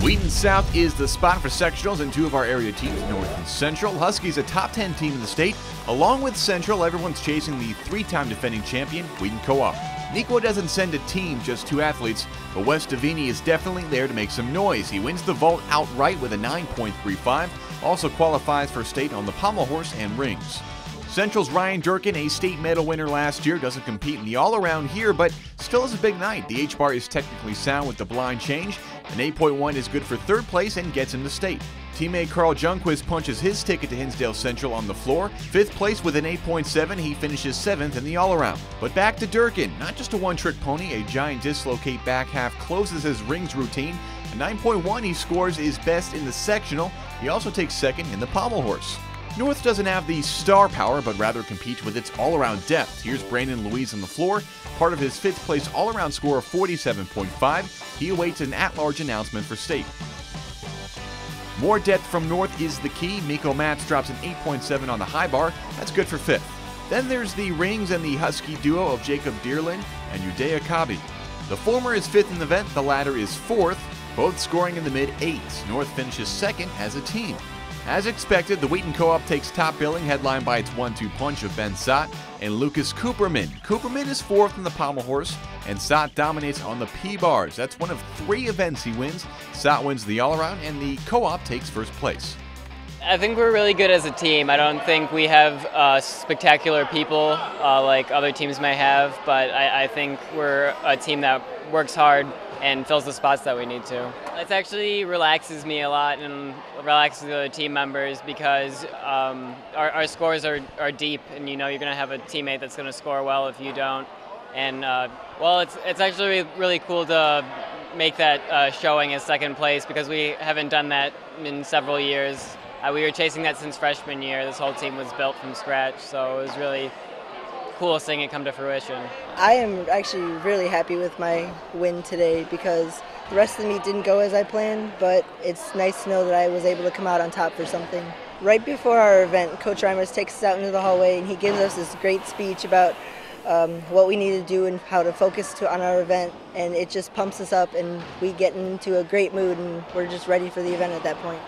Wheaton South is the spot for sectionals and two of our area teams, North and Central. Huskies a top 10 team in the state. Along with Central, everyone's chasing the three-time defending champion, Wheaton Co-op. Neuqua doesn't send a team, just two athletes, but Wes Davini is definitely there to make some noise. He wins the vault outright with a 9.35, also qualifies for state on the pommel horse and rings. Central's Ryan Durkin, a state medal winner last year, doesn't compete in the all around here, but still is a big night. The H bar is technically sound with the blind change. An 8.1 is good for third place and gets him to state. Teammate Carl Junquist punches his ticket to Hinsdale Central on the floor. Fifth place with an 8.7, he finishes seventh in the all around. But back to Durkin, not just a one trick pony, a giant dislocate back half closes his rings routine. A 9.1 he scores is best in the sectional. He also takes second in the pommel horse. North doesn't have the star power, but rather competes with its all around depth. Here's Brandon Louise on the floor, part of his fifth place all around score of 47.5. He awaits an at large announcement for state. More depth from North is the key. Miko Matz drops an 8.7 on the high bar. That's good for fifth. Then there's the rings and the Husky duo of Jacob Deerlin and Udaya Kabi. The former is fifth in the event, the latter is fourth, both scoring in the mid eights. North finishes second as a team. As expected, the Wheaton Co-op takes top billing, headlined by its one-two punch of Ben Sott and Lucas Cooperman. Cooperman is fourth in the pommel horse, and Sott dominates on the P-bars. That's one of three events he wins. Sott wins the all-around, and the Co-op takes first place. I think we're really good as a team. I don't think we have uh, spectacular people uh, like other teams may have, but I, I think we're a team that works hard and fills the spots that we need to. It actually relaxes me a lot and relaxes the other team members because um, our, our, scores are, are deep and you know you're going to have a teammate that's going to score well if you don't. And uh, well, it's, it's actually really cool to make that uh, showing as second place because we haven't done that in several years. Uh, we were chasing that since freshman year. This whole team was built from scratch, so it was really cool seeing it come to fruition. I am actually really happy with my win today because the rest of the meet didn't go as I planned, but it's nice to know that I was able to come out on top for something. Right before our event, Coach Reimers takes us out into the hallway and he gives us this great speech about um, what we need to do and how to focus to, on our event, and it just pumps us up and we get into a great mood and we're just ready for the event at that point.